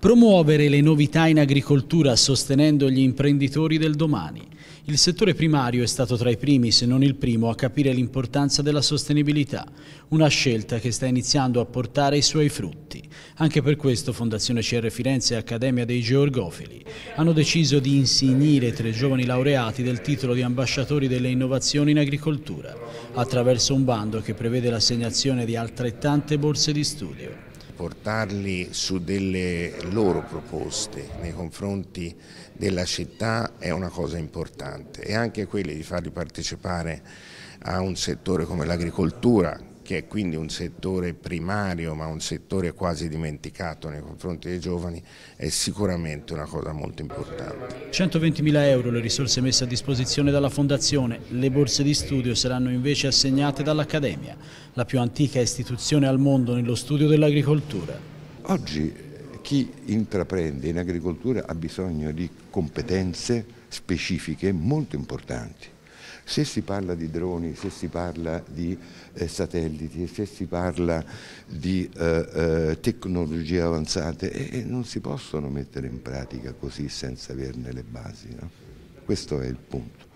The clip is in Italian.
Promuovere le novità in agricoltura sostenendo gli imprenditori del domani. Il settore primario è stato tra i primi, se non il primo, a capire l'importanza della sostenibilità, una scelta che sta iniziando a portare i suoi frutti. Anche per questo Fondazione CR Firenze e Accademia dei Georgofili hanno deciso di insignire tre giovani laureati del titolo di ambasciatori delle innovazioni in agricoltura, attraverso un bando che prevede l'assegnazione di altrettante borse di studio portarli su delle loro proposte nei confronti della città è una cosa importante e anche quelli di farli partecipare a un settore come l'agricoltura che è quindi un settore primario ma un settore quasi dimenticato nei confronti dei giovani, è sicuramente una cosa molto importante. 120.000 euro le risorse messe a disposizione dalla Fondazione, le borse di studio saranno invece assegnate dall'Accademia, la più antica istituzione al mondo nello studio dell'agricoltura. Oggi chi intraprende in agricoltura ha bisogno di competenze specifiche molto importanti se si parla di droni, se si parla di eh, satelliti, se si parla di eh, eh, tecnologie avanzate, non si possono mettere in pratica così senza averne le basi. No? Questo è il punto.